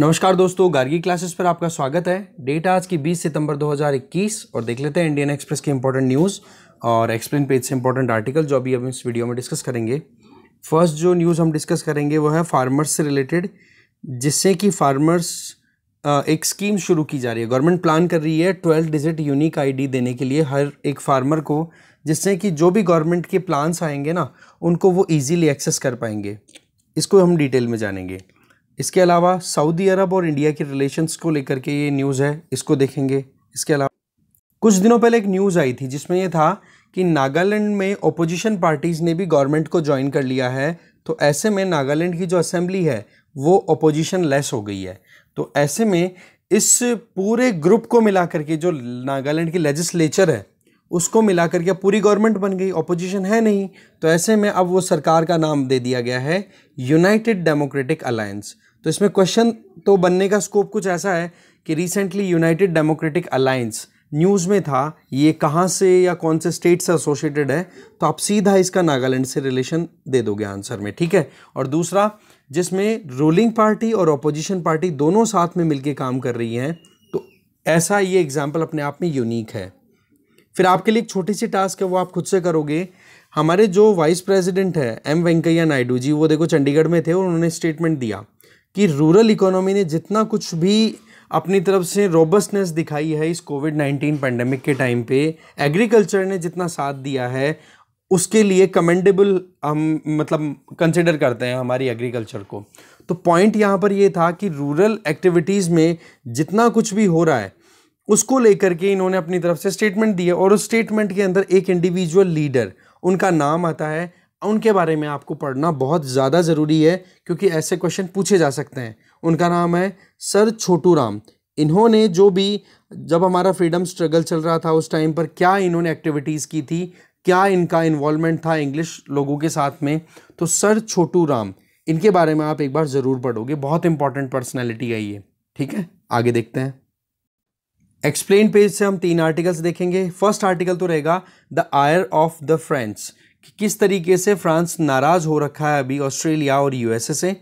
नमस्कार दोस्तों, गार्गी क्लासेस पर आपका स्वागत है। डेट आज की 20 सितंबर 2021 और देख लेते हैं इंडियन एक्सप्रेस की इंपॉर्टेंट न्यूज़ और एक्सप्लेन पेज से इंपॉर्टेंट आर्टिकल जो अभी हम इस वीडियो में डिस्कस करेंगे। फ़र्स्ट जो न्यूज़ हम डिस्कस करेंगे वो है फार्मर्स से रिलेटेड जिससे कि फार्मर्स एक स्कीम शुरू की जा रही है। गवर्नमेंट प्लान कर रही है ट्वेल्व डिजिट यूनिक आईडी देने के लिए हर एक फार्मर को, जिससे कि जो भी गवर्नमेंट के प्लान्स आएँगे ना, उनको वो ईजीली एक्सेस कर पाएँगे। इसको हम डिटेल में जानेंगे। इसके अलावा सऊदी अरब और इंडिया के रिलेशंस को लेकर के ये न्यूज़ है, इसको देखेंगे। इसके अलावा कुछ दिनों पहले एक न्यूज़ आई थी, जिसमें यह था कि नागालैंड में ओपोजिशन पार्टीज़ ने भी गवर्नमेंट को ज्वाइन कर लिया है। तो ऐसे में नागालैंड की जो असेंबली है, वो ओपोजिशन लेस हो गई है। तो ऐसे में इस पूरे ग्रुप को मिला करके जो नागालैंड की लेजिस्लेचर है, उसको मिला करके पूरी गवर्नमेंट बन गई ऑपोजिशन है नहीं। तो ऐसे में अब वो सरकार का नाम दे दिया गया है यूनाइटेड डेमोक्रेटिक अलायंस तो इसमें क्वेश्चन तो बनने का स्कोप कुछ ऐसा है कि recently United Democratic Alliance news में था, ये कहाँ से या कौन से स्टेट से एसोसिएटेड है तो आप सीधा इसका नागालैंड से रिलेशन दे दोगे आंसर में, ठीक है? और दूसरा, जिसमें रूलिंग पार्टी और अपोजिशन पार्टी दोनों साथ में मिलकर काम कर रही हैं तो ऐसा ये एग्ज़ाम्पल अपने आप में यूनिक है। फिर आपके लिए एक छोटी सी टास्क है, वो आप खुद से करोगे। हमारे जो वाइस प्रेसिडेंट है एम वेंकैया नायडू जी, वो देखो चंडीगढ़ में थे और उन्होंने स्टेटमेंट दिया। कि रूरल इकोनॉमी ने जितना कुछ भी अपनी तरफ़ से रोबस्टनेस दिखाई है इस कोविड नाइन्टीन पेंडेमिक के टाइम पे एग्रीकल्चर ने जितना साथ दिया है, उसके लिए कमेंडेबल हम मतलब कंसिडर करते हैं हमारी एग्रीकल्चर को। तो पॉइंट यहाँ पर ये था कि रूरल एक्टिविटीज़ में जितना कुछ भी हो रहा है, उसको लेकर के इन्होंने अपनी तरफ़ से स्टेटमेंट दिया और उस स्टेटमेंट के अंदर एक इंडिविजुअल लीडर उनका नाम आता है उनके बारे में आपको पढ़ना बहुत ज़्यादा ज़रूरी है, क्योंकि ऐसे क्वेश्चन पूछे जा सकते हैं। उनका नाम है सर छोटू राम। इन्होंने जो भी, जब हमारा फ्रीडम स्ट्रगल चल रहा था, उस टाइम पर क्या इन्होंने एक्टिविटीज़ की थी, क्या इनका इन्वॉल्वमेंट था इंग्लिश लोगों के साथ में तो सर छोटू राम। इनके बारे में आप एक बार ज़रूर पढ़ोगे, बहुत इंपॉर्टेंट पर्सनैलिटी है ये। ठीक है? आगे देखते हैं। एक्सप्लेन पेज से हम तीन आर्टिकल्स देखेंगे। फ़र्स्ट आर्टिकल तो रहेगा the ire of the French कि किस तरीके से फ्रांस नाराज़ हो रखा है अभी ऑस्ट्रेलिया और यूएसए से?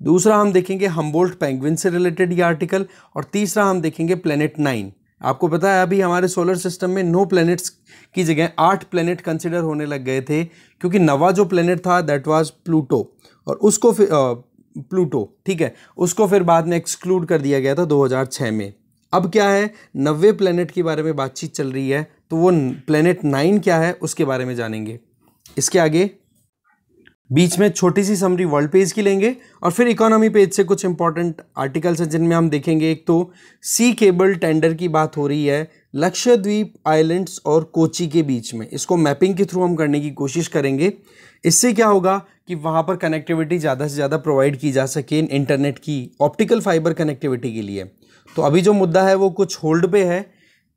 दूसरा हम देखेंगे हम्बोल्ट पेंगविन से रिलेटेड ये आर्टिकल और तीसरा हम देखेंगे प्लेनेट नाइन आपको पता है अभी हमारे सोलर सिस्टम में नो प्लैनेट्स की जगह आठ प्लैनेट कंसिडर होने लग गए थे, क्योंकि नवा जो प्लैनेट था दैट वाज प्लूटो और उसको फिर प्लूटो ठीक है? उसको फिर बाद में एक्सक्लूड कर दिया गया था 2006 में। अब क्या है? नब्बे प्लैनेट के बारे में बातचीत चल रही है तो वो प्लैनेट नाइन क्या है, उसके बारे में जानेंगे। इसके आगे बीच में छोटी सी समरी वर्ल्ड पेज की लेंगे और फिर इकोनॉमी पेज से कुछ इंपॉर्टेंट आर्टिकल्स हैं जिनमें हम देखेंगे। एक तो सी केबल टेंडर की बात हो रही है, लक्षद्वीप आइलैंड्स और कोची के बीच में। इसको मैपिंग के थ्रू हम करने की कोशिश करेंगे। इससे क्या होगा कि वहाँ पर कनेक्टिविटी ज़्यादा से ज़्यादा प्रोवाइड की जा सके इंटरनेट की ऑप्टिकल फाइबर कनेक्टिविटी के लिए। तो अभी जो मुद्दा है वो कुछ होल्ड पे है।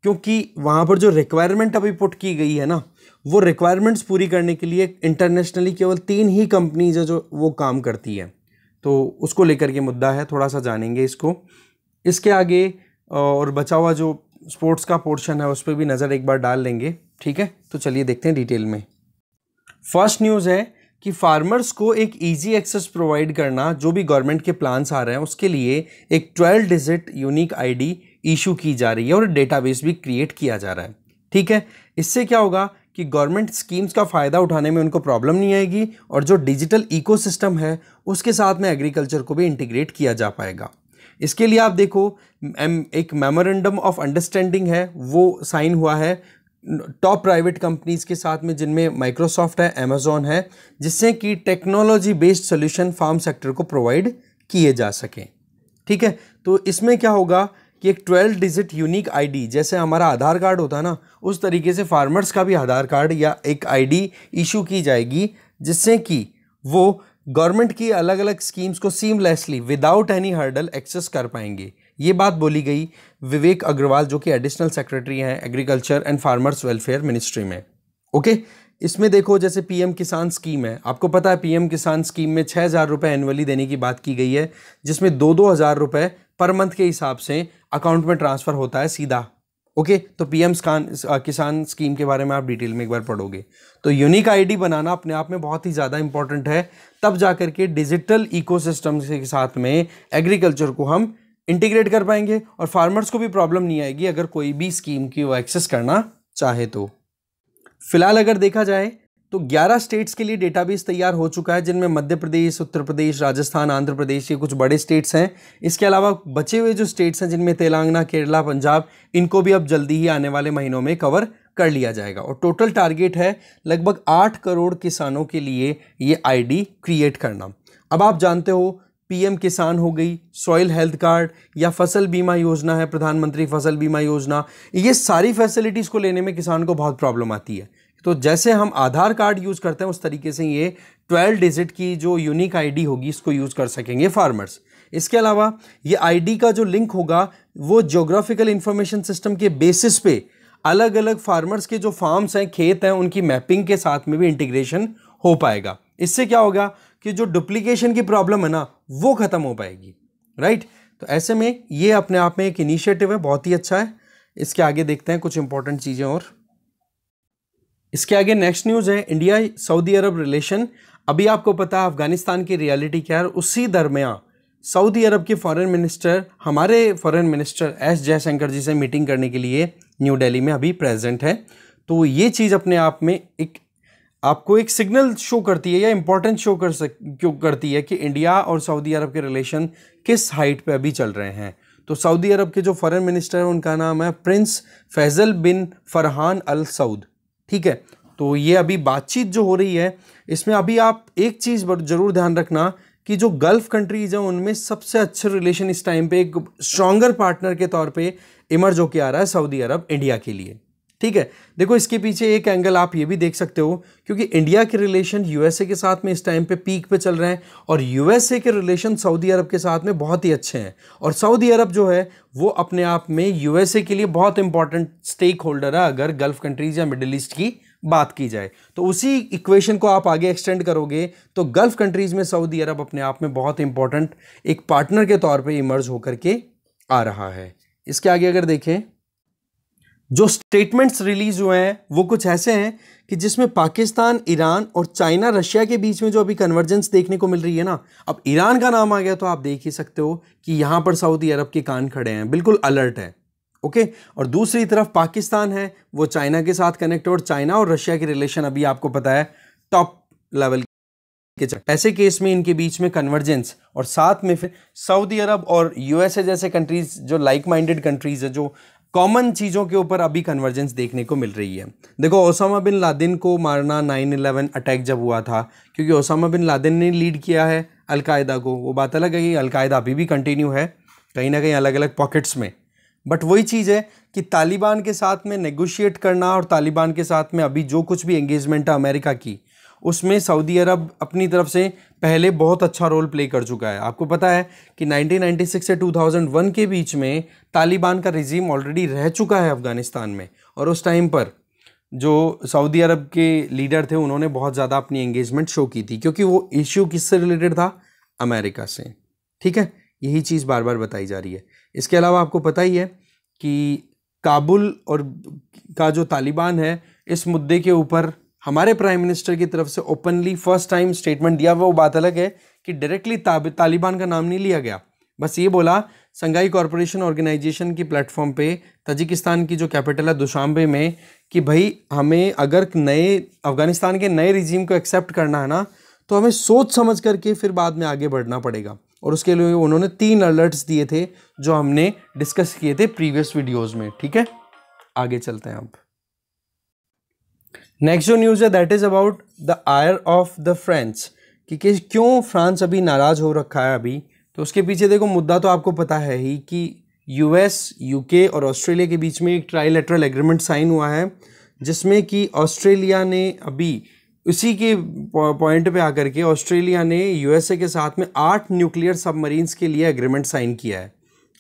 क्योंकि वहाँ पर जो रिक्वायरमेंट अभी पुट की गई है ना, वो रिक्वायरमेंट्स पूरी करने के लिए इंटरनेशनली केवल तीन ही कंपनीज़ है जो वो काम करती है। तो उसको लेकर के मुद्दा है थोड़ा सा जानेंगे इसको। इसके आगे और बचा हुआ जो स्पोर्ट्स का पोर्शन है, उस पर भी नज़र एक बार डाल लेंगे, ठीक है? तो चलिए देखते हैं डिटेल में। फ़र्स्ट न्यूज़ है कि फार्मर्स को एक इजी एक्सेस प्रोवाइड करना, जो भी गवर्नमेंट के प्लान्स आ रहे हैं, उसके लिए एक twelve digit unique ID issue की जा रही है और डेटाबेस भी क्रिएट किया जा रहा है। ठीक है? इससे क्या होगा कि गवर्नमेंट स्कीम्स का फ़ायदा उठाने में उनको प्रॉब्लम नहीं आएगी और जो डिजिटल इकोसिस्टम है, उसके साथ में एग्रीकल्चर को भी इंटीग्रेट किया जा पाएगा। इसके लिए आप देखो एक मेमोरेंडम ऑफ़ अंडरस्टैंडिंग है, वो साइन हुआ है। टॉप प्राइवेट कंपनीज़ के साथ में जिनमें माइक्रोसॉफ्ट है अमेजोन है, जिससे कि technology based solution farm sector को प्रोवाइड किए जा सकें। ठीक है? तो इसमें क्या होगा कि एक ट्वेल्व डिजिट यूनिक आईडी जैसे हमारा आधार कार्ड होता है ना, उस तरीके से फार्मर्स का भी आधार कार्ड या एक आईडी इशू की जाएगी, जिससे कि वो गवर्नमेंट की अलग अलग स्कीम्स को seamlessly without any hurdle access कर पाएँगे। ये बात बोली गई विवेक अग्रवाल, जो कि एडिशनल सेक्रेटरी हैं agriculture and farmers welfare ministry में। ओके इसमें देखो, जैसे पीएम किसान स्कीम है। आपको पता है पीएम किसान स्कीम में छः हज़ार रुपये एनुअली देने की बात की गई है, जिसमें दो दो हज़ार रुपये पर मंथ के हिसाब से अकाउंट में ट्रांसफ़र होता है सीधा। ओके तो पीएम किसान स्कीम के बारे में आप डिटेल में एक बार पढ़ोगे। तो यूनिक आईडी बनाना अपने आप में बहुत ही ज़्यादा इंपॉर्टेंट है। तब जा करके डिजिटल इकोसिस्टम के साथ में एग्रीकल्चर को हम इंटीग्रेट कर पाएँगे और फार्मर्स को भी प्रॉब्लम नहीं आएगी अगर कोई भी स्कीम की वो एक्सेस करना चाहे तो। फ़िलहाल अगर देखा जाए तो 11 स्टेट्स के लिए डेटाबेस तैयार हो चुका है, जिनमें मध्य प्रदेश, उत्तर प्रदेश, राजस्थान, आंध्र प्रदेश, ये कुछ बड़े स्टेट्स हैं। इसके अलावा बचे हुए जो स्टेट्स हैं, जिनमें तेलंगाना, केरला, पंजाब, इनको भी अब जल्दी ही आने वाले महीनों में कवर कर लिया जाएगा। और टोटल टारगेट है लगभग आठ करोड़ किसानों के लिए ये आईडी क्रिएट करना। अब आप जानते हो पीएम किसान हो गई सॉइल हेल्थ कार्ड या फ़सल बीमा योजना है, प्रधानमंत्री फ़सल बीमा योजना, ये सारी फैसिलिटीज़ को लेने में किसान को बहुत प्रॉब्लम आती है। तो जैसे हम आधार कार्ड यूज़ करते हैं, उस तरीके से ये ट्वेल्व डिजिट की जो यूनिक आईडी होगी, इसको यूज़ कर सकेंगे फार्मर्स। इसके अलावा ये आईडी का जो लिंक होगा, वो जोग्राफिकल इंफॉर्मेशन सिस्टम के बेसिस पे अलग अलग फार्मर्स के जो फार्म्स हैं, खेत हैं, उनकी मैपिंग के साथ में भी इंटीग्रेशन हो पाएगा। इससे क्या होगा कि जो डुप्लीकेशन की प्रॉब्लम है ना, वो ख़त्म हो पाएगी राइट तो ऐसे में ये अपने आप में एक इनिशिएटिव है, बहुत ही अच्छा है। इसके आगे देखते हैं कुछ इंपॉर्टेंट चीज़ें और। इसके आगे नेक्स्ट न्यूज़ है इंडिया सऊदी अरब रिलेशन अभी आपको पता है, अफ़गानिस्तान की रियलिटी क्या है उसी दरमियान सऊदी अरब के फॉरेन मिनिस्टर हमारे foreign minister S Jaishankar ji से मीटिंग करने के लिए न्यू दिल्ली में अभी प्रेजेंट है। तो ये चीज़ अपने आप में एक, आपको एक सिग्नल शो करती है या इंपॉर्टेंस शो कर सक, क्यों करती है कि इंडिया और सऊदी अरब के रिलेशन किस हाइट पे अभी चल रहे हैं। तो सऊदी अरब के जो फॉरेन मिनिस्टर हैं, उनका नाम है prince Faisal bin Farhan Al Saud ठीक है? तो ये अभी बातचीत जो हो रही है, इसमें अभी आप एक चीज़ ज़रूर ध्यान रखना कि जो गल्फ़ कंट्रीज़ हैं, उनमें सबसे अच्छे रिलेशन इस टाइम पे एक स्ट्रॉन्गर पार्टनर के तौर पे इमर्ज होकर आ रहा है सऊदी अरब इंडिया के लिए। ठीक है? देखो, इसके पीछे एक एंगल आप ये भी देख सकते हो, क्योंकि इंडिया के रिलेशन यूएसए के साथ में इस टाइम पे पीक पे चल रहे हैं और यूएसए के रिलेशन सऊदी अरब के साथ में बहुत ही अच्छे हैं। और सऊदी अरब जो है, वो अपने आप में यूएसए के लिए बहुत इंपॉर्टेंट स्टेक होल्डर है, अगर गल्फ कंट्रीज़ या मिडिल ईस्ट की बात की जाए। तो उसी इक्वेशन को आप आगे एक्सटेंड करोगे तो गल्फ कंट्रीज़ में सऊदी अरब अपने आप में बहुत इंपॉर्टेंट एक पार्टनर के तौर पर इमर्ज होकर के आ रहा है। इसके आगे अगर देखें जो स्टेटमेंट्स रिलीज़ हुए हैं, वो कुछ ऐसे हैं कि जिसमें पाकिस्तान, ईरान और चाइना, रशिया के बीच में जो अभी कन्वर्जेंस देखने को मिल रही है ना, अब ईरान का नाम आ गया तो आप देख ही सकते हो कि यहाँ पर सऊदी अरब के कान खड़े हैं, बिल्कुल अलर्ट है ओके और दूसरी तरफ़ पाकिस्तान है, वो चाइना के साथ कनेक्ट और चाइना और रशिया के रिलेशन अभी आपको पता है टॉप लेवल के ऐसे केस में इनके बीच में कन्वर्जेंस और साथ में फिर सऊदी अरब और यूएसए जैसे कंट्रीज़ जो लाइक माइंडेड कंट्रीज़ है, जो कॉमन चीज़ों के ऊपर अभी कन्वर्जेंस देखने को मिल रही है। देखो ओसामा बिन लादेन को मारना 9/11 अटैक जब हुआ था, क्योंकि ओसामा बिन लादेन ने लीड किया है अलकायदा को। वो बात अलग है कि अलकायदा अभी भी कंटिन्यू है, कहीं ना कहीं अलग अलग पॉकेट्स में। बट वही चीज़ है कि तालिबान के साथ में नेगोशिएट करना और तालिबान के साथ में अभी जो कुछ भी एंगेजमेंट है अमेरिका की उसमें सऊदी अरब अपनी तरफ़ से पहले बहुत अच्छा रोल प्ले कर चुका है। आपको पता है कि 1996 से 2001 के बीच में तालिबान का रिजीम ऑलरेडी रह चुका है अफ़गानिस्तान में। और उस टाइम पर जो सऊदी अरब के लीडर थे, उन्होंने बहुत ज़्यादा अपनी एंगेजमेंट शो की थी, क्योंकि वो इश्यू किससे रिलेटेड था? अमेरिका से। ठीक है? यही चीज़ बार बार बताई जा रही है। इसके अलावा आपको पता ही है कि काबुल और का जो तालिबान है, इस मुद्दे के ऊपर हमारे प्राइम मिनिस्टर की तरफ़ से ओपनली फ़र्स्ट टाइम स्टेटमेंट दिया, वो बात अलग है कि डायरेक्टली तालिबान का नाम नहीं लिया गया। बस ये बोला, संघाई कॉरपोरेशन ऑर्गेनाइजेशन की प्लेटफॉर्म पे तजिकिस्तान की जो कैपिटल है दुशांबे में, कि भाई हमें अगर नए, अफ़गानिस्तान के नए रिजीम को एक्सेप्ट करना है ना तो हमें सोच समझ करके फिर बाद में आगे बढ़ना पड़ेगा। और उसके लिए उन्होंने तीन अलर्ट्स दिए थे, जो हमने डिस्कस किए थे प्रीवियस वीडियोज़ में, ठीक है? आगे चलते हैं अब। नेक्स्ट जो न्यूज़ है that is about the ire of the French कि क्यों फ्रांस अभी नाराज़ हो रखा है अभी? तो उसके पीछे देखो, मुद्दा तो आपको पता है ही कि यूएस यूके और ऑस्ट्रेलिया के बीच में एक ट्राईलेटरल एग्रीमेंट साइन हुआ है, जिसमें कि ऑस्ट्रेलिया ने अभी उसी के पॉइंट पे आकर के ऑस्ट्रेलिया ने यूएसए के साथ में आठ न्यूक्लियर सबमरीन्स के लिए एग्रीमेंट साइन किया है।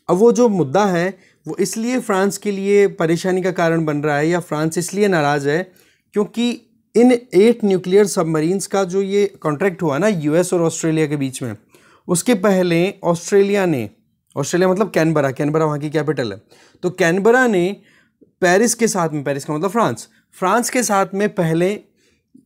अब वो जो मुद्दा है, वो इसलिए फ्रांस के लिए परेशानी का कारण बन रहा है या फ्रांस इसलिए नाराज़ है क्योंकि इन एट न्यूक्लियर सबमरीन्स का जो ये कॉन्ट्रैक्ट हुआ ना यूएस और ऑस्ट्रेलिया के बीच में, उसके पहले ऑस्ट्रेलिया ने ऑस्ट्रेलिया मतलब कैनबरा कैनबरा वहाँ की कैपिटल है। तो कैनबरा ने पेरिस के साथ में पेरिस का मतलब फ्रांस फ्रांस के साथ में पहले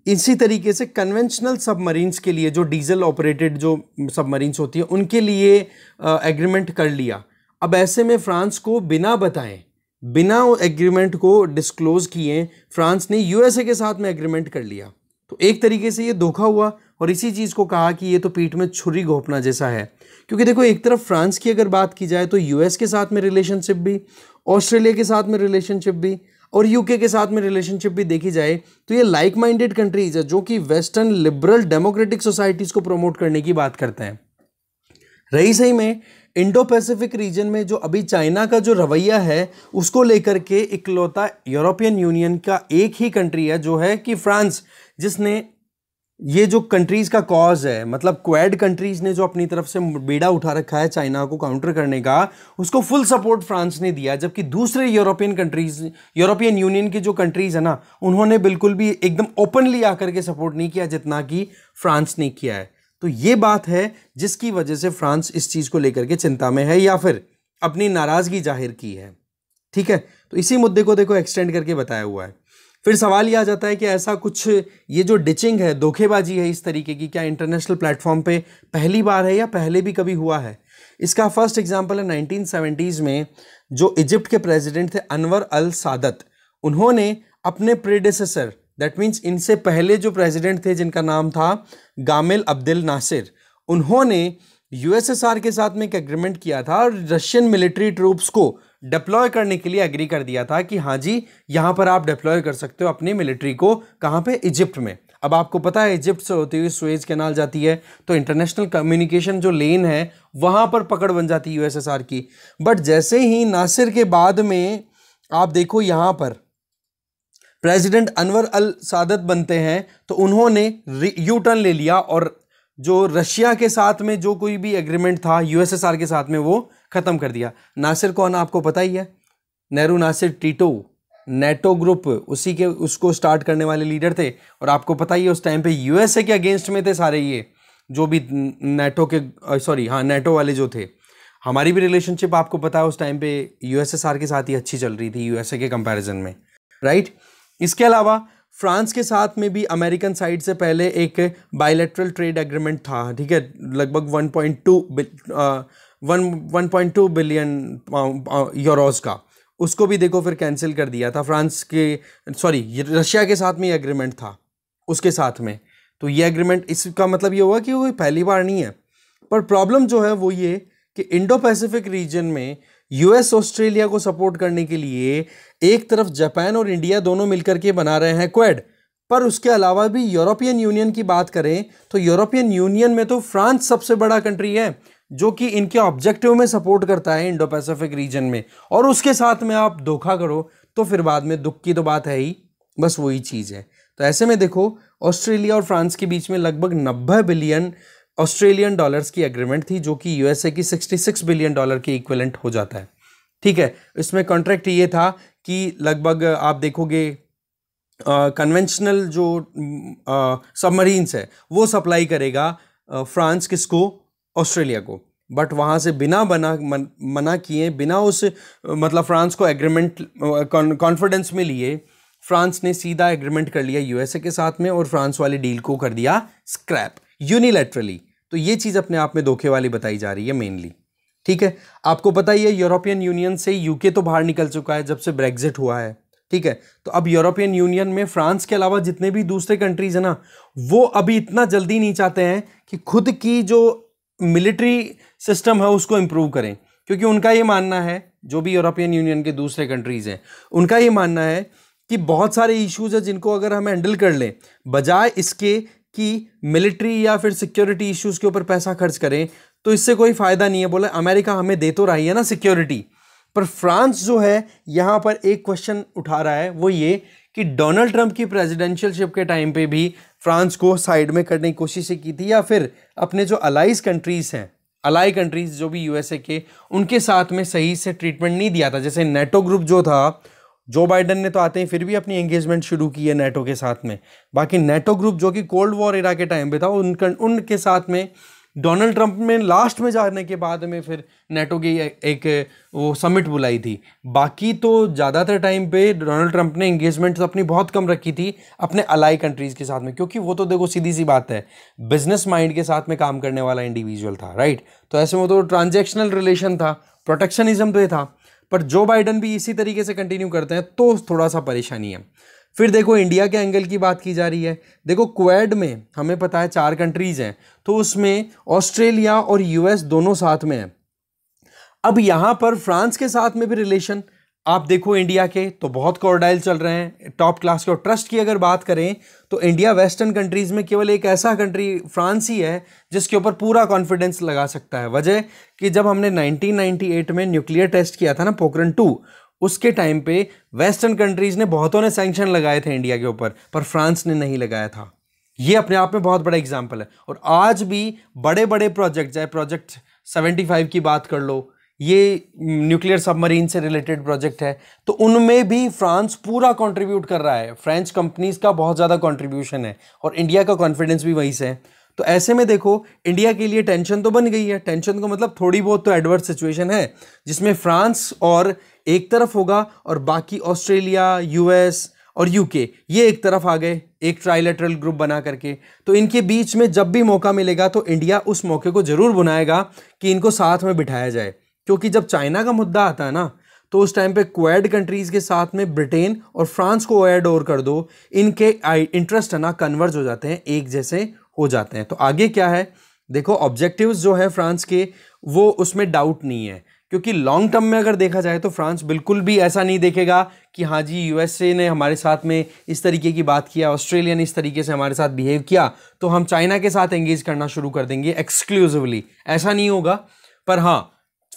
इसी तरीके से कन्वेंशनल सबमरीन्स के लिए जो डीजल ऑपरेटेड जो सबमरीन्स होती है, उनके लिए एग्रीमेंट कर लिया। अब ऐसे में फ्रांस को बिना बताएँ बिना एग्रीमेंट को डिस्क्लोज किए, फ्रांस ने यूएसए के साथ में एग्रीमेंट कर लिया। तो एक तरीके से ये धोखा हुआ और इसी चीज़ को कहा कि ये तो पीठ में छुरी घोपना जैसा है। क्योंकि देखो, एक तरफ़ फ्रांस की अगर बात की जाए तो यूएस के साथ में रिलेशनशिप भी ऑस्ट्रेलिया के साथ में रिलेशनशिप भी और यूके के साथ में रिलेशनशिप भी देखी जाए तो ये लाइक माइंडेड कंट्रीज़ है जो कि वेस्टर्न लिबरल डेमोक्रेटिक सोसाइटीज़ को प्रमोट करने की बात करते हैं। रही सही में इंडो पैसिफिक रीजन में जो अभी चाइना का जो रवैया है, उसको लेकर के इकलौता यूरोपियन यूनियन का एक ही कंट्री है, जो है कि फ्रांस, जिसने ये जो कंट्रीज़ का कॉज है मतलब क्वेड कंट्रीज़ ने जो अपनी तरफ़ से बेड़ा उठा रखा है चाइना को काउंटर करने का, उसको फुल सपोर्ट फ्रांस ने दिया जबकि दूसरे यूरोपियन कंट्रीज़ यूरोपियन यूनियन की जो कंट्रीज़ है ना, उन्होंने बिल्कुल भी एकदम ओपनली आकर के सपोर्ट नहीं किया, जितना कि फ्रांस ने किया है। तो ये बात है जिसकी वजह से फ्रांस इस चीज़ को लेकर के चिंता में है या फिर अपनी नाराज़गी ज़ाहिर की है। ठीक है? तो इसी मुद्दे को देखो एक्सटेंड करके बताया हुआ है। फिर सवाल ये आ जाता है कि ऐसा कुछ ये जो डिचिंग है, धोखेबाजी है इस तरीके की, क्या इंटरनेशनल प्लेटफॉर्म पे पहली बार है या पहले भी कभी हुआ है? इसका फ़र्स्ट एग्ज़ाम्पल है नाइनटीन सेवेंटीज़ में जो इजिप्ट के प्रेसिडेंट थे अनवर अल सादत। उन्होंने अपने प्रेडिसेसर दैट मीन्स इनसे पहले जो प्रेसिडेंट थे, जिनका नाम था गामिल अब्दुल नासिर उन्होंने यूएसएसआर के साथ में एक एग्रीमेंट किया था और रशियन मिलिट्री ट्रूप्स को डिप्लॉय करने के लिए एग्री कर दिया था कि हाँ जी, यहाँ पर आप डिप्लॉय कर सकते हो अपनी मिलिट्री को कहाँ पे? इजिप्ट में। अब आपको पता है इजिप्ट से होती हुई स्वेज कैनाल जाती है तो इंटरनेशनल कम्युनिकेशन जो लेन है, वहाँ पर पकड़ बन जाती है यूएसएसआर की। बट जैसे ही नासिर के बाद में आप देखो यहाँ पर प्रेसिडेंट अनवर अल सादत बनते हैं तो उन्होंने यू टर्न ले लिया और जो रशिया के साथ में जो कोई भी एग्रीमेंट था यूएसएसआर के साथ में वो ख़त्म कर दिया। नासिर कौन आपको पता ही है? Nehru Nasser Tito NATO group उसी के, उसको स्टार्ट करने वाले लीडर थे। और आपको पता ही है, उस टाइम पे यूएसए के अगेंस्ट में थे सारे ये, जो भी नेटो के सॉरी हाँ नेटो वाले जो थे। हमारी भी रिलेशनशिप आपको पता है, उस टाइम पे यूएसएसआर के साथ ही अच्छी चल रही थी यूएसए के कंपैरिजन में राइट इसके अलावा, फ्रांस के साथ में भी अमेरिकन साइड से पहले एक बायोलेट्रल ट्रेड एग्रीमेंट था, ठीक है? लगभग 1.2 one point two billion euros का। उसको भी देखो, फिर कैंसिल कर दिया था। फ्रांस के सॉरी रशिया के साथ में ये एग्रीमेंट था, उसके साथ में। तो ये एग्रीमेंट इसका मतलब ये हुआ कि वो पहली बार नहीं है। पर प्रॉब्लम जो है वो ये कि इंडो पैसिफिक रीजन में यूएस ऑस्ट्रेलिया को सपोर्ट करने के लिए एक तरफ़ जापान और इंडिया दोनों मिलकर के बना रहे हैं क्वेड पर उसके अलावा भी यूरोपियन यूनियन की बात करें तो यूरोपियन यूनियन में तो फ्रांस सबसे बड़ा कंट्री है, जो कि इनके ऑब्जेक्टिव में सपोर्ट करता है इंडो पैसिफिक रीजन में। और उसके साथ में आप धोखा करो तो फिर बाद में दुख की तो बात है ही, बस वही चीज़ है। तो ऐसे में देखो ऑस्ट्रेलिया और फ्रांस के बीच में लगभग नब्बे बिलियन ऑस्ट्रेलियन डॉलर्स की एग्रीमेंट थी जो कि यूएसए की 66 बिलियन डॉलर के इक्वलेंट हो जाता है। ठीक है इसमें कॉन्ट्रैक्ट ये था कि लगभग आप देखोगे कन्वेंशनल जो सबमरीन्स है वो सप्लाई करेगा फ्रांस किसको? ऑस्ट्रेलिया को। बट वहाँ से बिना बना मन, मना किए बिना उस मतलब फ्रांस को एग्रीमेंट कॉन्फिडेंस में लिए फ्रांस ने सीधा एग्रीमेंट कर लिया यूएसए के साथ में और फ्रांस वाली डील को कर दिया स्क्रैप यूनिलेटरली तो ये चीज़ अपने आप में धोखे वाली बताई जा रही है मेनली ठीक है? आपको पता ही है यूरोपियन यूनियन से यूके तो बाहर निकल चुका है जब से ब्रेग्जिट हुआ है, ठीक है? तो अब यूरोपियन यूनियन में फ्रांस के अलावा जितने भी दूसरे कंट्रीज़ है ना, वो अभी इतना जल्दी नहीं चाहते हैं कि खुद की जो मिलिट्री सिस्टम है उसको इम्प्रूव करें, क्योंकि उनका ये मानना है, जो भी यूरोपियन यूनियन के दूसरे कंट्रीज़ हैं, उनका ये मानना है कि बहुत सारे इश्यूज़ हैं जिनको अगर हम हैंडल कर लें, बजाय इसके कि मिलिट्री या फिर सिक्योरिटी इश्यूज़ के ऊपर पैसा खर्च करें तो इससे कोई फ़ायदा नहीं है। बोले, अमेरिका हमें दे तो रही है ना सिक्योरिटी। पर फ्रांस जो है, यहाँ पर एक क्वेश्चन उठा रहा है, वो ये कि डोनाल्ड ट्रंप की प्रेसिडेंशियलशिप के टाइम पे भी फ्रांस को साइड में करने की कोशिश की थी, या फिर अपने जो अलाइज कंट्रीज़ हैं अलाई कंट्रीज़ जो भी यूएसए के, उनके साथ में सही से ट्रीटमेंट नहीं दिया था। जैसे नेटो ग्रुप जो था जो बाइडन ने तो आते हैं फिर भी अपनी एंगेजमेंट शुरू की है नेटो के साथ में। बाकी नेटो ग्रुप जो कि कोल्ड वॉर इरा के टाइम पे था, उनका, उनके साथ में डोनाल्ड ट्रंप में लास्ट में जाने के बाद में फिर नेटो की एक, वो समिट बुलाई थी। बाकी तो ज़्यादातर टाइम पे डोनाल्ड ट्रंप ने इंगेजमेंट तो अपनी बहुत कम रखी थी, अपने अलाई कंट्रीज़ के साथ में। क्योंकि वो तो देखो सीधी सी बात है बिज़नेस माइंड के साथ में काम करने वाला इंडिविजुअल था राइट तो ऐसे में तो ट्रांजेक्शनल रिलेशन था प्रोटेक्शनिज्म तो ये था। पर जो बाइडन भी इसी तरीके से कंटिन्यू करते हैं तो थोड़ा सा परेशानी है। फिर देखो इंडिया के एंगल की बात की जा रही है। देखो क्वेड में, हमें पता है, चार कंट्रीज़ हैं तो उसमें ऑस्ट्रेलिया और यूएस दोनों साथ में हैं। अब यहाँ पर फ्रांस के साथ में भी रिलेशन आप देखो इंडिया के तो बहुत कॉर्डाइल चल रहे हैं। टॉप क्लास के, और ट्रस्ट की अगर बात करें तो इंडिया वेस्टर्न कंट्रीज़ में केवल एक ऐसा कंट्री फ्रांस ही है, जिसके ऊपर पूरा कॉन्फिडेंस लगा सकता है। वजह कि जब हमने 1998 में न्यूक्लियर टेस्ट किया था ना, पोखरण टू, उसके टाइम पे वेस्टर्न कंट्रीज़ ने बहुतों ने सैंक्शन लगाए थे इंडिया के ऊपर, पर फ्रांस ने नहीं लगाया था। ये अपने आप में बहुत बड़ा एग्ज़ाम्पल है। और आज भी बड़े बड़े प्रोजेक्ट चाहे प्रोजेक्ट 75 की बात कर लो ये न्यूक्लियर सबमरीन से रिलेटेड प्रोजेक्ट है। तो उनमें भी फ्रांस पूरा कंट्रीब्यूट कर रहा है। फ्रेंच कंपनीज़ का बहुत ज़्यादा कंट्रीब्यूशन है और इंडिया का कॉन्फिडेंस भी वहीं से है। तो ऐसे में देखो, इंडिया के लिए टेंशन तो बन गई है। टेंशन को मतलब थोड़ी बहुत तो एडवर्स सिचुएशन है, जिसमें फ्रांस और एक तरफ़ होगा और बाकी ऑस्ट्रेलिया यूएस और यूके ये एक तरफ़ आ गए, एक ट्राइलेटरल ग्रुप बना करके। तो इनके बीच में जब भी मौका मिलेगा तो इंडिया उस मौके को ज़रूर बनाएगा कि इनको साथ में बिठाया जाए। क्योंकि जब चाइना का मुद्दा आता है ना तो उस टाइम पे क्वेड कंट्रीज़ के साथ में ब्रिटेन और फ्रांस को ऐड और कर दो, इनके इंटरेस्ट है ना कन्वर्ज हो जाते हैं, एक जैसे हो जाते हैं। तो आगे क्या है? देखो ऑब्जेक्टिव्स जो है फ्रांस के, वो उसमें डाउट नहीं है। क्योंकि लॉन्ग टर्म में अगर देखा जाए तो फ्रांस बिल्कुल भी ऐसा नहीं देखेगा कि हाँ जी यूएसए ने हमारे साथ में इस तरीके की बात किया ऑस्ट्रेलिया ने इस तरीके से हमारे साथ बिहेव किया तो हम चाइना के साथ एंगेज करना शुरू कर देंगे एक्सक्लूसिवली ऐसा नहीं होगा। पर हाँ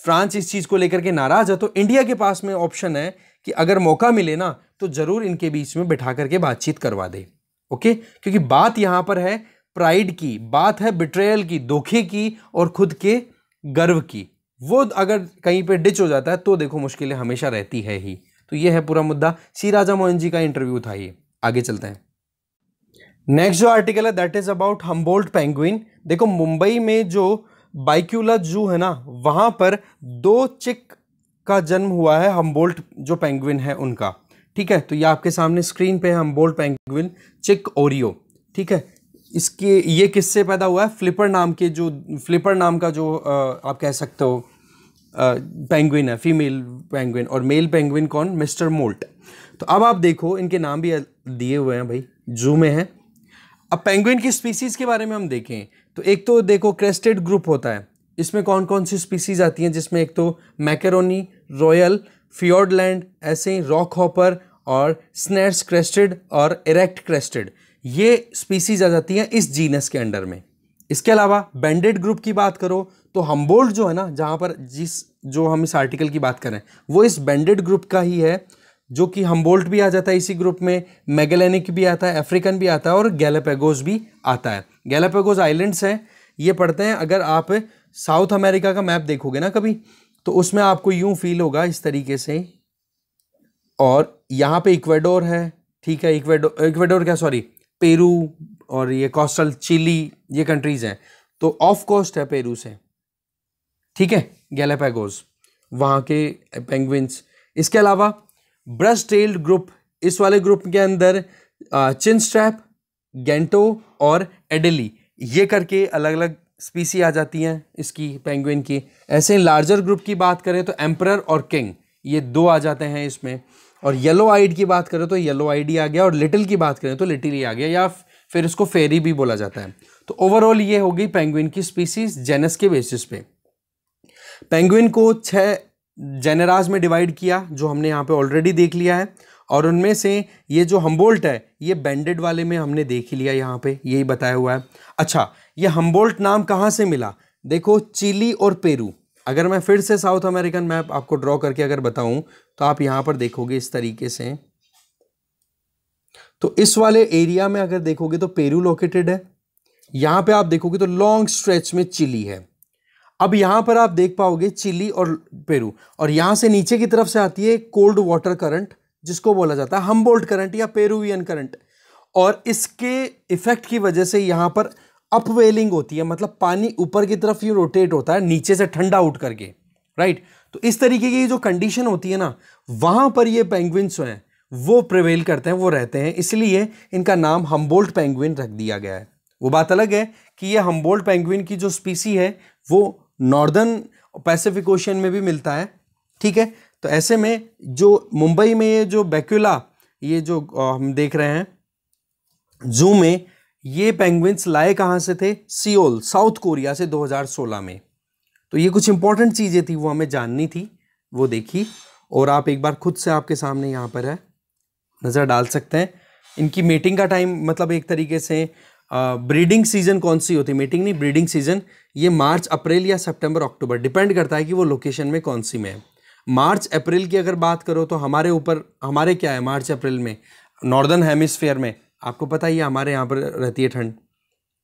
फ्रांस इस चीज़ को लेकर के नाराज़ है तो इंडिया के पास में ऑप्शन है कि अगर मौका मिले ना तो ज़रूर इनके बीच में बैठा करके बातचीत करवा दे। ओके? क्योंकि बात यहाँ पर है प्राइड की, बात है बिट्रेयल की, धोखे की और खुद के गर्व की। वो अगर कहीं पे डिच हो जाता है तो देखो मुश्किलें हमेशा रहती है ही। तो ये है पूरा मुद्दा। सी राजा मोहन जी का इंटरव्यू था ये। आगे चलते हैं। नेक्स्ट जो आर्टिकल है that is about Humboldt penguin देखो, मुंबई में जो बाइक्यूला जू है ना वहाँ पर दो चिक का जन्म हुआ है हम्बोल्ट जो पेंगुइन है उनका। ठीक है तो ये आपके सामने स्क्रीन पे है हम्बोल्ट पेंगुइन चिक ओरियो ठीक है इसके ये किससे पैदा हुआ है? फ्लिपर नाम के जो फ्लिपर नाम का जो आ, आप कह सकते हो पेंगुइन है फीमेल पेंगुइन और मेल पेंगुइन कौन? मिस्टर मोल्ट तो अब आप देखो इनके नाम भी दिए हुए हैं भाई जू में है। अब पेंगुइन की स्पीसीज के बारे में हम देखें। तो एक तो देखो क्रेस्टेड ग्रुप होता है। इसमें कौन कौन सी स्पीसीज आती हैं? जिसमें एक तो मैकेरोनी रॉयल फियोर्डलैंड ऐसे ही रॉक हॉपर और स्नेट्स क्रेस्टेड और इरेक्ट क्रेस्टेड ये स्पीसीज आ जाती हैं इस जीनस के अंडर में। इसके अलावा बैंडेड ग्रुप की बात करो तो हम्बोल्ट जो है ना, जहाँ पर जिस, जो हम इस आर्टिकल की बात करें, वो इस बैंडेड ग्रुप का ही है, जो कि हम्बोल्ट भी आ जाता है इसी ग्रुप में, मेगेलेनिक भी आता है अफ्रीकन भी आता है और गैलापेगोस भी आता है। गैलापेगोस आइलैंड्स हैं, ये पढ़ते हैं। अगर आप साउथ अमेरिका का मैप देखोगे ना कभी तो उसमें आपको यूँ फील होगा इस तरीके से। और यहाँ पे इक्वेडोर है, ठीक है इक्वेडोर इक्वेडोर क्या सॉरी पेरू और ये कोस्टल चिली, ये कंट्रीज़ हैं। तो ऑफ़ कोस्ट है पेरू से। ठीक है गैलापैगोज वहाँ के पेंगुइन्स इसके अलावा ब्रश टेल्ड ग्रुप इस वाले ग्रुप के अंदर चिन स्ट्रैप गेंटो और एडली। ये करके अलग अलग स्पीसी आ जाती हैं इसकी पेंगुइन की। ऐसे लार्जर ग्रुप की बात करें तो एम्पर और किंग ये दो आ जाते हैं इसमें। और येलो आइड की बात करें तो येलो आइड ही आ गया और लिटिल की बात करें तो लिटिल ही आ गया, या फिर इसको फेरी भी बोला जाता है। तो ओवरऑल ये होगी पेंगुइन की स्पीसीज जेनस के बेसिस पे। पेंगुइन को छः जेनराज में डिवाइड किया, जो हमने यहाँ पे ऑलरेडी देख लिया है। और उनमें से ये जो हम्बोल्ट है, ये बैंडेड वाले में हमने देख ही लिया यहाँ पे, यही बताया हुआ है। अच्छा ये हम्बोल्ट नाम कहाँ से मिला? देखो, चिली और पेरू। अगर मैं फिर से साउथ अमेरिकन मैप आपको ड्रॉ करके अगर बताऊँ तो आप यहाँ पर देखोगे इस तरीके से। तो इस वाले एरिया में अगर देखोगे तो पेरू लोकेटेड है। यहाँ पे आप देखोगे तो लॉन्ग स्ट्रेच में चिली है। अब यहाँ पर आप देख पाओगे चिली और पेरू। और यहाँ से नीचे की तरफ़ से आती है कोल्ड वाटर करंट जिसको बोला जाता है हमबोल्ट करंट या पेरूवियन करंट और इसके इफ़ेक्ट की वजह से यहाँ पर अपवेलिंग होती है मतलब पानी ऊपर की तरफ़ ही रोटेट होता है, नीचे से ठंडा उठ करके राइट तो इस तरीके की जो कंडीशन होती है ना, वहाँ पर ये पेंगुइन्स हैं, वो प्रिवेल करते हैं, वो रहते हैं। इसलिए इनका नाम हम्बोल्ट पेंगुइन रख दिया गया है। वो बात अलग है कि ये हम्बोल्ट पेंगुइन की जो स्पीसी है, वो नॉर्दर्न पैसिफिक ओशन में भी मिलता है, ठीक है? तो ऐसे में जो मुंबई में ये जो बैक्यूला, ये जो हम देख रहे हैं, जू में ये पेंगुइन्स लाए कहाँ से थे? सियोल, साउथ कोरिया से 2016 में। तो ये कुछ इंपॉर्टेंट चीज़ें थी, वो हमें जाननी थी, वो देखी। और आप एक बार खुद से आपके सामने यहाँ पर है, नज़र डाल सकते हैं। इनकी मीटिंग का टाइम मतलब एक तरीके से ब्रीडिंग सीज़न कौन सी होती? है मीटिंग नहीं ब्रीडिंग सीज़न ये मार्च, अप्रैल या सितंबर, अक्टूबर डिपेंड करता है कि वो लोकेशन में कौन सी में है। मार्च, अप्रैल की अगर बात करो तो हमारे ऊपर, हमारे क्या है मार्च, अप्रैल में, नॉर्दर्न हेमिसफेयर में, आपको पता ही है हमारे यहाँ पर रहती है ठंड।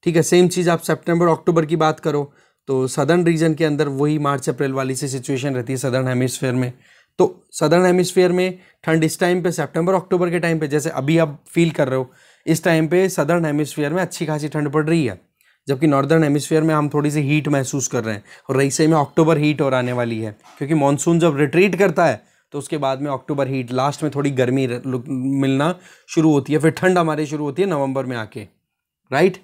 ठीक है सेम चीज़ आप सितंबर, अक्टूबर की बात करो तो सदर्न रीजन के अंदर वही मार्च, अप्रैल वाली सी सिचुएशन रहती है सदर्न हेमिसफेयर में। तो सदर्न हेमिसफेयर में ठंड इस टाइम पे, सितंबर, अक्टूबर के टाइम पे, जैसे अभी आप फील कर रहे हो, इस टाइम पे सदर्न हेमिसफेयर में अच्छी खासी ठंड पड़ रही है। जबकि नॉर्दर्न हेमिसफेयर में हम थोड़ी सी हीट महसूस कर रहे हैं। और रही से में अक्टूबर हीट और आने वाली है, क्योंकि मानसून जब रिट्रीट करता है तो उसके बाद में अक्टूबर हीट लास्ट में थोड़ी गर्मी मिलना शुरू होती है, फिर ठंड हमारी शुरू होती है नवंबर में आके राइट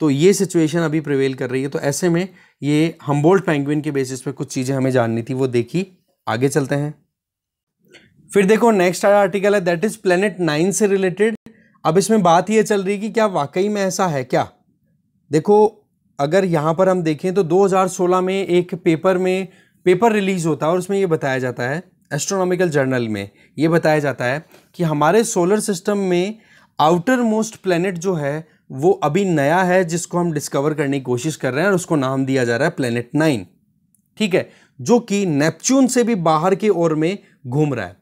तो ये सिचुएशन अभी प्रिवेल कर रही है। तो ऐसे में ये हम्बोल्ट पेंगुइन के बेसिस पे कुछ चीज़ें हमें जाननी थी, वो देखी, आगे चलते हैं। फिर देखो नेक्स्ट आर्टिकल है दैट इज़ प्लेनेट नाइन से रिलेटेड अब इसमें बात ये चल रही है कि क्या वाकई में ऐसा है क्या? देखो, अगर यहाँ पर हम देखें तो 2016 में एक पेपर में पेपर रिलीज़ होता है और उसमें ये बताया जाता है एस्ट्रोनॉमिकल जर्नल में ये बताया जाता है कि हमारे सोलर सिस्टम में आउटर मोस्ट प्लेनेट जो है, वो अभी नया है जिसको हम डिस्कवर करने की कोशिश कर रहे हैं और उसको नाम दिया जा रहा है प्लेनेट नाइन ठीक है? जो कि नेपच्यून से भी बाहर की ओर में घूम रहा है।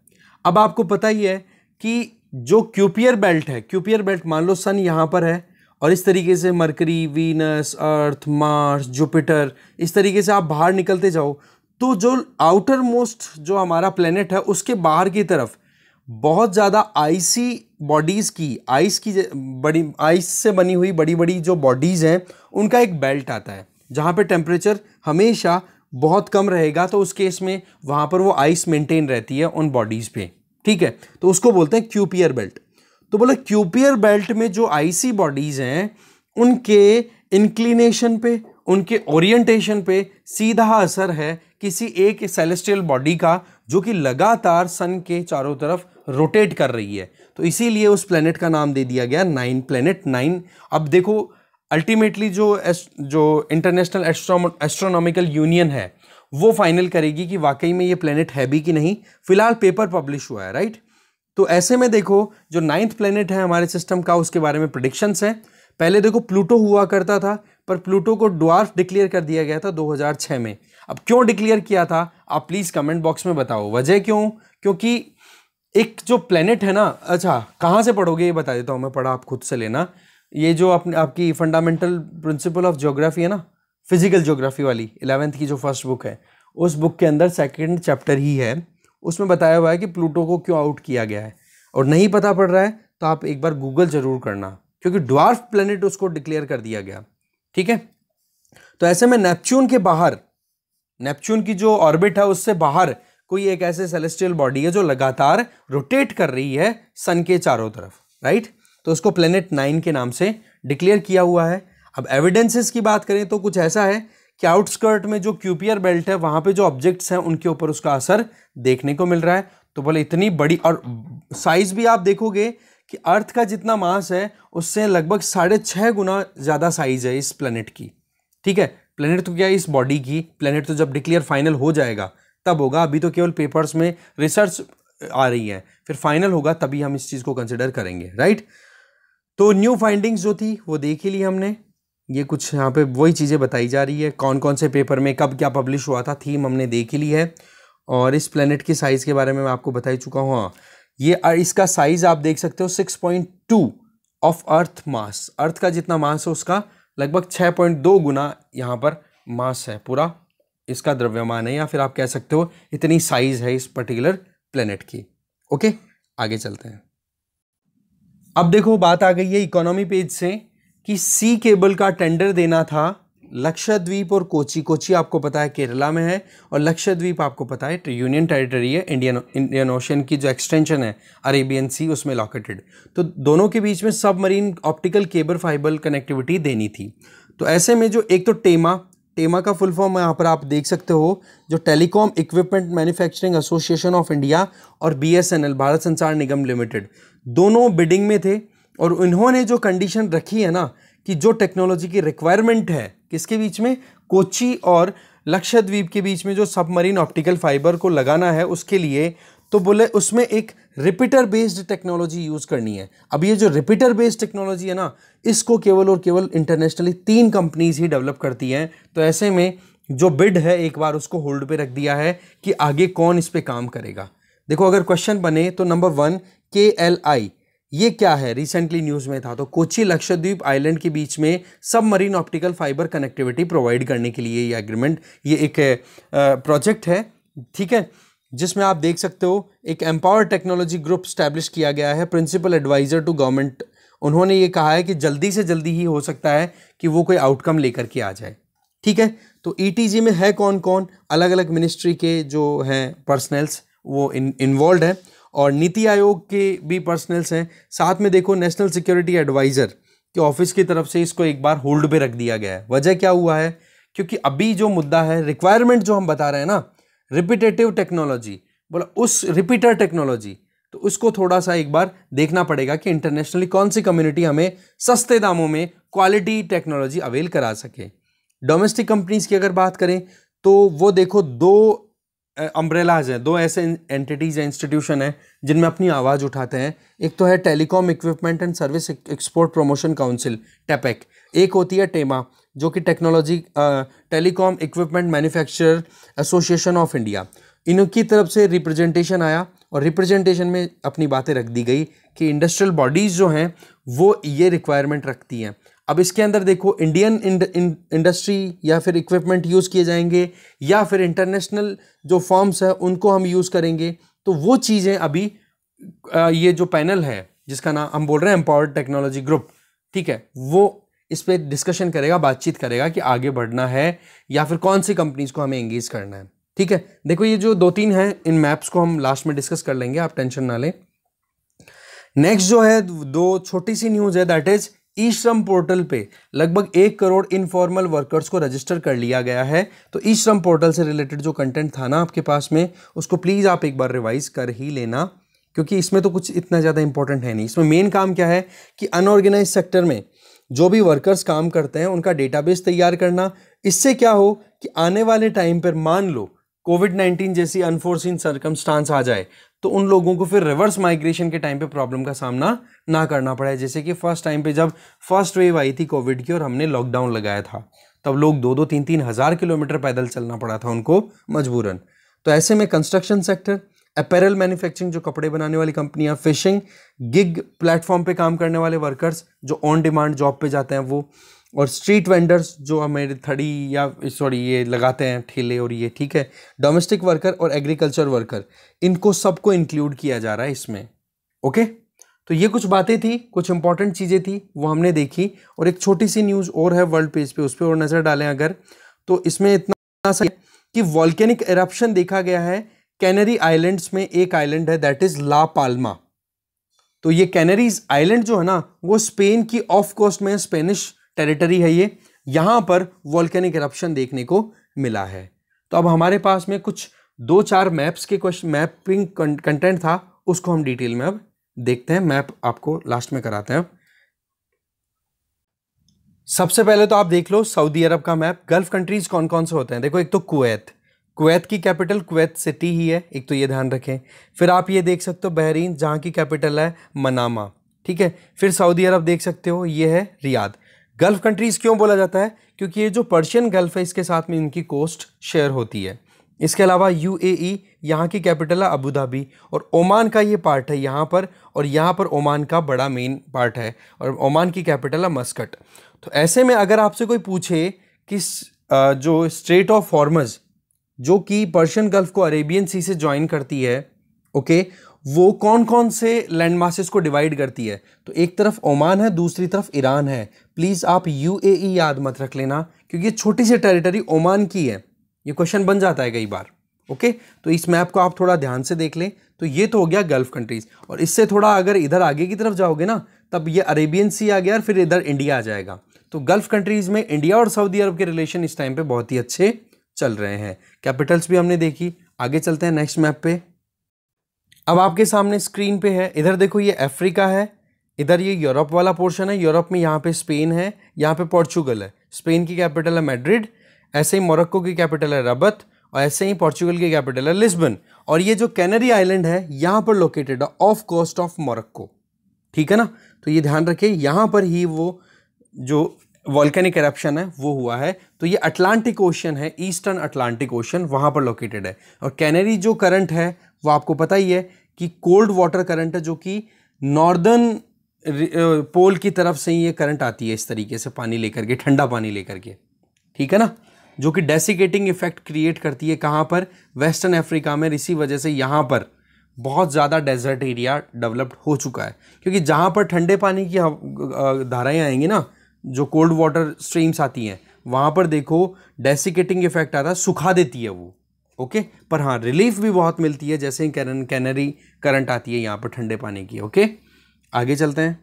अब आपको पता ही है कि जो क्यूपियर बेल्ट है क्यूपियर बेल्ट मान लो सन यहाँ पर है और इस तरीके से Mercury, Venus, Earth, Mars, Jupiter, इस तरीके से आप बाहर निकलते जाओ तो जो आउटर मोस्ट जो हमारा प्लेनेट है, उसके बाहर की तरफ़ बहुत ज़्यादा आइसी बॉडीज़ की आइस की बड़ी आइस से बनी हुई बड़ी बड़ी जो बॉडीज़ हैं, उनका एक बेल्ट आता है, जहाँ पे टेम्परेचर हमेशा बहुत कम रहेगा तो उस केस में वहाँ पर वो आइस मेंटेन रहती है उन बॉडीज़ पे, ठीक है? तो उसको बोलते हैं क्यूपियर बेल्ट तो बोले क्यूपियर बेल्ट में जो आईसी बॉडीज़ हैं, उनके इंक्लिनेशन पे, उनके ओरिएंटेशन पे सीधा असर है किसी एक सेलेस्टियल बॉडी का, जो कि लगातार सन के चारों तरफ़ रोटेट कर रही है। तो इसीलिए उस प्लेनेट का नाम दे दिया गया नाइन प्लेनेट नाइन अब देखो अल्टीमेटली जो जो इंटरनेशनल एस्ट्रोनॉमिकल यूनियन है, वो फाइनल करेगी कि वाकई में ये प्लेनेट है भी कि नहीं। फ़िलहाल पेपर पब्लिश हुआ है राइट तो ऐसे में देखो, जो नाइन्थ प्लेनेट है हमारे सिस्टम का, उसके बारे में प्रोडिक्शंस हैं। पहले देखो प्लूटो हुआ करता था, पर प्लूटो को ड्वार्फ डिक्लेयर कर दिया गया था 2006 में। अब क्यों डिक्लेयर किया था? आप प्लीज़ कमेंट बॉक्स में बताओ। वजह क्यों? क्योंकि एक जो प्लेनेट है ना अच्छा कहाँ से पढ़ोगे? ये बता देता हूँ मैं, पढ़ा आप खुद से लेना। ये जो अपने, आपकी फंडामेंटल प्रिंसिपल ऑफ़ ज्योग्राफी है ना फ़िज़िकल ज्योग्राफी वाली इलेवेंथ की जो फ़र्स्ट बुक है, उस बुक के अंदर सेकेंड चैप्टर ही है। उसमें बताया हुआ है कि प्लूटो को क्यों आउट किया गया है। और नहीं पता पड़ रहा है तो आप एक बार गूगल ज़रूर करना, क्योंकि ड्वार्फ प्लेनेट उसको डिक्लेयर कर दिया गया। ठीक है? तो ऐसे में नेपच्यून के बाहर नेपच्यून की जो ऑर्बिट है, उससे बाहर कोई एक ऐसे सेलेस्टियल बॉडी है जो लगातार रोटेट कर रही है सन के चारों तरफ़ राइट तो उसको प्लेनेट नाइन के नाम से डिक्लेयर किया हुआ है। अब एविडेंसेस की बात करें तो कुछ ऐसा है कि आउटस्कर्ट में जो क्यूपियर बेल्ट है, वहाँ पे जो ऑब्जेक्ट्स हैं, उनके ऊपर उसका असर देखने को मिल रहा है। तो बोले, इतनी बड़ी और साइज़ भी आप देखोगे कि अर्थ का जितना मास है, उससे लगभग साढ़े छः गुना ज़्यादा साइज़ है इस प्लेनेट की। ठीक है? प्लेनेट तो क्या है? इस बॉडी की। प्लेनेट तो जब डिक्लेयर फाइनल हो जाएगा, तब होगा। अभी तो केवल पेपर्स में रिसर्च आ रही है। फिर फाइनल होगा, तभी हम इस चीज़ को कंसिडर करेंगे। राइट तो न्यू फाइंडिंग्स जो थी, वो देख ही ली हमने। ये कुछ यहाँ पे वही चीज़ें बताई जा रही है। कौन कौन से पेपर में कब क्या पब्लिश हुआ था थीम हमने देख ही ली है। और इस प्लेनेट के साइज़ के बारे में मैं आपको बता ही चुका हूँ हाँ। ये इसका साइज़ आप देख सकते हो six point two of Earth mass Earth का जितना मास है उसका लगभग छः पॉइंट दो गुना यहाँ पर मास है पूरा। इसका द्रव्यमान है या फिर आप कह सकते हो इतनी साइज़ है इस पर्टिकुलर प्लेनेट की। ओके आगे चलते हैं। अब देखो बात आ गई है इकोनॉमी पेज से। कि सी केबल का टेंडर देना था लक्षद्वीप और कोची। कोची आपको पता है केरला में है और लक्षद्वीप आपको पता है यूनियन टेरिटरी है, इंडियन इंडियन ओशन की जो एक्सटेंशन है, अरेबियन सी, उसमें लॉकेटेड तो दोनों के बीच में submarine optical cable fibre connectivity देनी थी। तो ऐसे में जो एक तो टेमा टेमा का फुल फॉर्म यहाँ पर आप देख सकते हो, जो telecom equipment manufacturing association of India और बीएसएनएल भारत संचार निगम लिमिटेड दोनों बिडिंग में थे और उन्होंने जो कंडीशन रखी है ना, कि जो टेक्नोलॉजी की रिक्वायरमेंट है, किसके बीच में? कोची और लक्षद्वीप के बीच में जो सबमरीन ऑप्टिकल फाइबर को लगाना है, उसके लिए तो बोले उसमें एक रिपीटर बेस्ड टेक्नोलॉजी यूज़ करनी है। अब ये जो रिपीटर बेस्ड टेक्नोलॉजी है ना, इसको केवल और केवल इंटरनेशनली तीन कंपनीज़ ही डेवलप करती हैं। तो ऐसे में जो बिड है, एक बार उसको होल्ड पे रख दिया है, कि आगे कौन इस पर काम करेगा। देखो, अगर क्वेश्चन बने तो नंबर वन के एल आई ये क्या है? रिसेंटली न्यूज़ में था तो कोची लक्षद्वीप आइलैंड के बीच में submarine optical fibre connectivity provide करने के लिए ये एग्रीमेंट ये एक प्रोजेक्ट है, ठीक है? जिसमें आप देख सकते हो, एक एम्पावर टेक्नोलॉजी ग्रुप स्टैब्लिश किया गया है प्रिंसिपल एडवाइज़र टू गवर्नमेंट उन्होंने ये कहा है कि जल्दी से जल्दी ही हो सकता है कि वो कोई आउटकम लेकर के आ जाए, ठीक है? तो ई e में है कौन कौन अलग अलग मिनिस्ट्री के जो हैं पर्सनल्स वो इन इन्वॉल्व हैं। और नीति आयोग के भी पर्सनल्स हैं। साथ में देखो नेशनल सिक्योरिटी एडवाइज़र के ऑफ़िस की तरफ़ से इसको एक बार होल्ड पे रख दिया गया है। वजह क्या हुआ है? क्योंकि अभी जो मुद्दा है रिक्वायरमेंट जो हम बता रहे हैं ना रिपीटेटिव टेक्नोलॉजी बोला, उस रिपीटर टेक्नोलॉजी तो उसको थोड़ा सा एक बार देखना पड़ेगा कि इंटरनेशनली कौन सी कम्युनिटी हमें सस्ते दामों में क्वालिटी टेक्नोलॉजी अवेल करा सके। डोमेस्टिक कंपनीज़ की अगर बात करें तो वो देखो, दो अम्ब्रेलाज हैं। दो ऐसे एंटिटीज़ हैं इंस्टीट्यूशन हैं जिनमें अपनी आवाज़ उठाते हैं। एक तो है telecom equipment and service export promotion council TEPC एक होती है टेमा, जो कि technology telecom equipment manufacturer association of India इनकी तरफ़ से रिप्रेजेंटेशन आया और रिप्रेजेंटेशन में अपनी बातें रख दी गई कि इंडस्ट्रियल बॉडीज़ जो हैं, वो ये रिक्वायरमेंट रखती हैं। अब इसके अंदर देखो इंडियन इंडस्ट्री या फिर इक्विपमेंट यूज़ किए जाएँगे, या फिर इंटरनेशनल जो फॉर्म्स है, उनको हम यूज़ करेंगे। तो वो चीज़ें अभी ये जो पैनल है, जिसका नाम हम बोल रहे हैं एम्पावर्ड टेक्नोलॉजी ग्रुप ठीक है, वो इस पर डिस्कशन करेगा, बातचीत करेगा कि आगे बढ़ना है, या फिर कौन सी कंपनीज़ को हमें एंगेज करना है। ठीक है, देखो ये जो दो तीन हैं, इन मैप्स को हम लास्ट में डिस्कस कर लेंगे, आप टेंशन ना लें। नेक्स्ट जो है, दो छोटी सी न्यूज़ है that is e Shram portal पे लगभग एक करोड़ इनफॉर्मल वर्कर्स को रजिस्टर कर लिया गया है। तो ई श्रम पोर्टल से रिलेटेड जो कंटेंट था ना आपके पास में, उसको प्लीज़ आप एक बार रिवाइज कर ही लेना, क्योंकि इसमें तो कुछ इतना ज़्यादा इंपॉर्टेंट है नहीं। इसमें मेन काम क्या है कि अनऑर्गेनाइज सेक्टर में जो भी वर्कर्स काम करते हैं, उनका डेटाबेस तैयार करना, इससे क्या हो कि आने वाले टाइम पर मान लो कोविड नाइन्टीन जैसी अनफोर्सिन सरकमस्टांस आ जाए तो उन लोगों को फिर रिवर्स माइग्रेशन के टाइम पे प्रॉब्लम का सामना ना करना पड़ा। जैसे कि फ़र्स्ट टाइम पे जब फ़र्स्ट वेव आई थी कोविड की और हमने लॉकडाउन लगाया था, तब लोग दो दो तीन तीन हज़ार किलोमीटर पैदल चलना पड़ा था उनको मजबूरन। तो ऐसे में कंस्ट्रक्शन सेक्टर अपैरल मैन्युफैक्चरिंग जो कपड़े बनाने वाली कंपनियाँ फिशिंग गिग प्लेटफॉर्म पे काम करने वाले वर्कर्स जो ऑन डिमांड जॉब पे जाते हैं, वो और स्ट्रीट वेंडर्स जो हमें थड़ी या सॉरी ये लगाते हैं ठेले और ये, ठीक है डोमेस्टिक वर्कर और एग्रीकल्चर वर्कर इनको सबको इंक्लूड किया जा रहा है इसमें ओके तो ये कुछ बातें थी, कुछ इंपॉर्टेंट चीज़ें थी, वो हमने देखी, और एक छोटी सी न्यूज़ और है वर्ल्ड पेज पे, उस पर और नज़र डालें अगर तो इसमें इतना सा कि वॉल्केनिक एरप्शन देखा गया है कैनरी आइलैंड्स में एक आइलैंड है दैट इज़ ला पाल्मा तो ये कैनरीज आइलैंड जो है ना, वो स्पेन की ऑफ़ कोस्ट में स्पेनिश टेरिटरी है ये। यहाँ पर वॉल्केनिक करप्शन देखने को मिला है। तो अब हमारे पास में कुछ दो चार मैप्स के क्वेश्चन मैपिंग कंटेंट था, उसको हम डिटेल में अब देखते हैं। मैप आपको लास्ट में कराते हैं। सबसे पहले तो आप देख लो सऊदी अरब का मैप गल्फ कंट्रीज़ कौन कौन से होते हैं? देखो, एक तो कुवैत। कुवैत की कैपिटल कुवैत सिटी ही है, एक तो ये ध्यान रखें। फिर आप ये देख सकते हो बहरीन, जहाँ की कैपिटल है मनामा। ठीक है? फिर सऊदी अरब देख सकते हो, ये है रियाद। गल्फ कंट्रीज़ क्यों बोला जाता है? क्योंकि ये जो पर्शियन गल्फ है, इसके साथ में इनकी कोस्ट शेयर होती है। इसके अलावा यू ए ई यहाँ की कैपिटल है अबू धाबी, और ओमान का ये पार्ट है यहाँ पर, और यहाँ पर ओमान का बड़ा मेन पार्ट है, और ओमान की कैपिटल है मस्कट। तो ऐसे में अगर आपसे कोई पूछे कि जो स्ट्रेट ऑफ़ फॉर्मर्स, जो कि पर्शियन गल्फ को अरेबियन सी से ज्वाइन करती है ओके वो कौन कौन से लैंड मासेस को डिवाइड करती है? तो एक तरफ़ ओमान है, दूसरी तरफ़ ईरान है। प्लीज़ आप यूएई याद मत रख लेना, क्योंकि ये छोटी सी टेरिटरी ओमान की है। ये क्वेश्चन बन जाता है कई बार ओके तो इस मैप को आप थोड़ा ध्यान से देख लें। तो ये तो हो गया गल्फ कंट्रीज़ और इससे थोड़ा अगर इधर आगे की तरफ़ जाओगे ना, तब ये अरेबियन सी आ गया और फिर इधर इंडिया आ जाएगा। तो गल्फ कंट्रीज़ में इंडिया और सऊदी अरब के रिलेशन इस टाइम पे बहुत ही अच्छे चल रहे हैं। कैपिटल्स भी हमने देखी। आगे चलते हैं नेक्स्ट मैप पे। अब आपके सामने स्क्रीन पे है। इधर देखो, ये अफ्रीका है। इधर ये यूरोप वाला पोर्शन है। यूरोप में यहाँ पे स्पेन है, यहाँ पे पोर्चुगल है। स्पेन की कैपिटल है मैड्रिड, ऐसे ही मोरक्को की कैपिटल है रबत, और ऐसे ही पोर्चुगल की कैपिटल है लिस्बन। और ये जो कैनरी आइलैंड है, यहाँ पर लोकेटेड है ऑफ़ कोस्ट ऑफ़ मोरक्को। ठीक है ना? तो ये ध्यान रखिए, यहाँ पर ही वो जो वॉल्केनिक करप्शन है, वो हुआ है। तो ये अटलांटिक ओशन है ईस्टर्न अटलांटिक ओशन वहाँ पर लोकेटेड है। और कैनरी जो करंट है, वो आपको पता ही है कि कोल्ड वाटर करंट है जो कि नॉर्दर्न पोल की तरफ़ से ही ये करंट आती है इस तरीके से पानी लेकर के, ठंडा पानी लेकर के। ठीक है ना? जो कि डेसिकेटिंग इफ़ेक्ट क्रिएट करती है कहाँ पर? वेस्टर्न अफ्रीका में इसी वजह से यहाँ पर बहुत ज़्यादा डेजर्ट एरिया डेवलप्ड हो चुका है। क्योंकि जहाँ पर ठंडे पानी की धाराएँ आएँगी ना, जो कोल्ड वाटर स्ट्रीम्स आती हैं, वहाँ पर देखो डेसिकेटिंग इफ़ेक्ट आता है, सुखा देती है वो। ओके? पर हाँ रिलीफ भी बहुत मिलती है, जैसे ही कैनन कैनरी करंट आती है यहाँ पर ठंडे पानी की, ओके? आगे चलते हैं।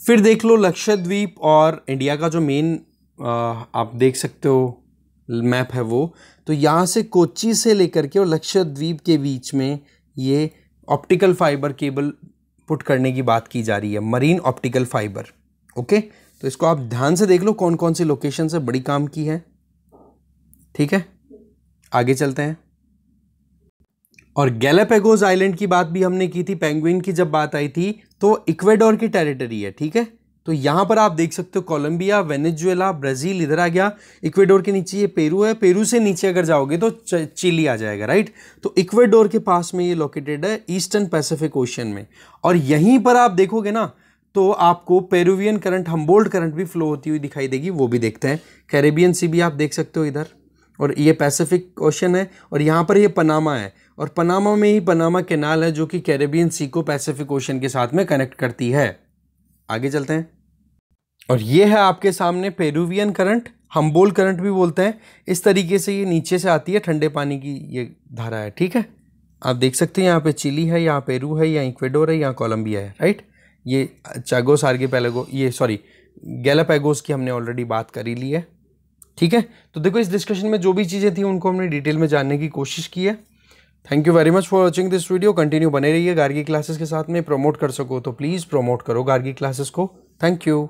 फिर देख लो लक्षद्वीप और इंडिया का जो मेन आप देख सकते हो मैप है वो। तो यहाँ से कोची से लेकर के और लक्षद्वीप के बीच में ये ऑप्टिकल फाइबर केबल पुट करने की बात की जा रही है मरीन ऑप्टिकल फाइबर ओके? तो इसको आप ध्यान से देख लो कौन कौन सी लोकेशन से बड़ी काम की है। ठीक है? आगे चलते हैं। और गैलापेगोज आइलैंड की बात भी हमने की थी पेंगुइन की जब बात आई थी तो इक्वेडोर की टेरिटरी है, ठीक है? तो यहाँ पर आप देख सकते हो कोलंबिया वेनेजुएला ब्राज़ील इधर आ गया। इक्वेडोर के नीचे ये पेरू है। पेरू से नीचे अगर जाओगे तो चिली आ जाएगा राइट तो इक्वेडोर के पास में ये लोकेटेड है ईस्टर्न पैसिफिक ओशन में। और यहीं पर आप देखोगे ना तो आपको पेरुवियन करंट हम्बोल्ड करंट भी फ्लो होती हुई दिखाई देगी, वो भी देखते हैं। कैरेबियन सी भी आप देख सकते हो इधर। और ये पैसिफिक ओशन है और यहाँ पर ये पनामा है और पनामा में ही पनामा कैनाल है जो कि कैरेबियन सी को पैसिफिक ओशन के साथ में कनेक्ट करती है। आगे चलते हैं। और ये है आपके सामने पेरुवियन करंट हमबोल करंट भी बोलते हैं। इस तरीके से ये नीचे से आती है, ठंडे पानी की ये धारा है, ठीक है? आप देख सकते हैं यहाँ पे चिली है, यहाँ पेरू है, यहाँ इक्वेडोर है, यहाँ कोलंबिया है राइट ये चागोस आर्गे ये सॉरी गैलापैगोस की हमने ऑलरेडी बात करी ली है। ठीक है? तो देखो, इस डिस्कशन में जो भी चीज़ें थी, उनको हमने डिटेल में जानने की कोशिश की है। Thank you very much for watching this video continue बने रहिए गार्गी क्लासेस के साथ में। प्रमोट कर सको तो प्लीज़ प्रमोट करो गार्गी क्लासेस को। Thank you